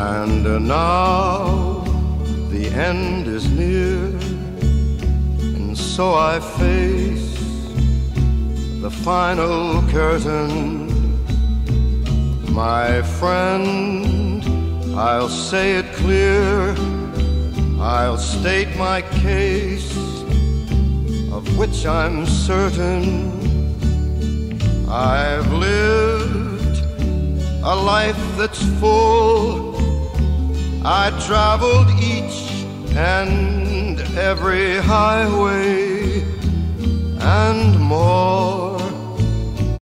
And uh, now the end is near, and so I face the final curtain. My friend, I'll say it clear, I'll state my case, of which I'm certain. I've lived a life that's full. I traveled each and every highway